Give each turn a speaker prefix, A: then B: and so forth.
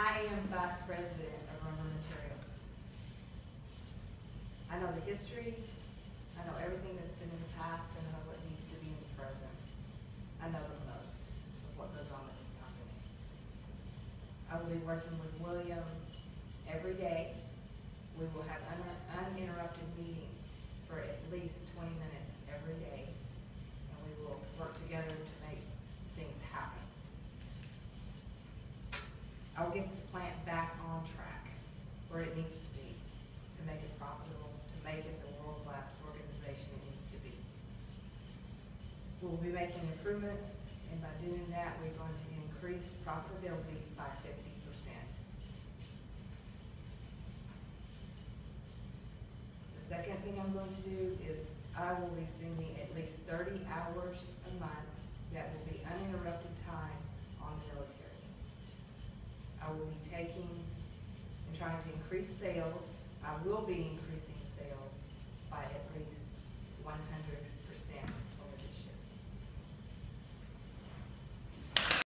A: I am vice president of Rumber Materials. I know the history, I know everything that's been in the past, and I know what needs to be in the present. I know the most of what goes on with this company. I will be working with William every day. We will have un- uninterrupted meetings for at least twenty minutes every day, and we will work together to make things happen. I will get this plant back on track where it needs to be, to make it profitable, to make it the world-class organization it needs to be. We'll be making improvements, and by doing that, we're going to increase profitability by fifty percent. The second thing I'm going to do is I will be spending at least thirty hours a month that will be uninterrupted I will be taking and trying to increase sales. I will be increasing sales by at